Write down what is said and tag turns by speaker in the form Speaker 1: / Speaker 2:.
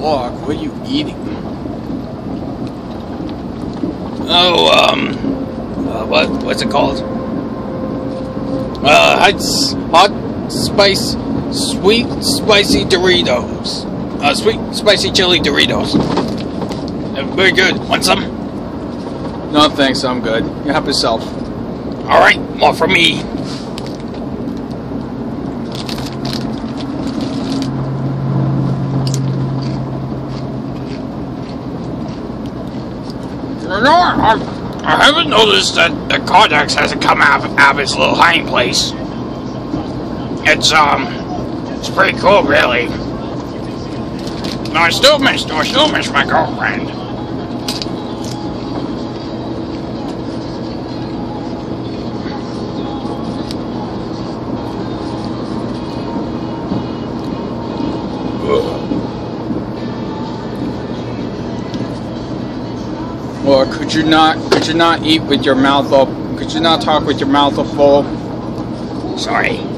Speaker 1: Locke, what are you eating? Oh, um, uh, what, what's it called? Uh, hot, hot spice, sweet spicy Doritos. Uh, sweet spicy chili Doritos. They're very good. Want some?
Speaker 2: No, thanks. I'm good. You help yourself.
Speaker 1: All right, more for me. You know, I, I haven't noticed that the Cortex hasn't come out of, out of its little hiding place. It's, um, it's pretty cool, really. No, I still miss, I still miss my girlfriend.
Speaker 2: Or could you not? Could you not eat with your mouth up? Could you not talk with your mouth full?
Speaker 1: Sorry.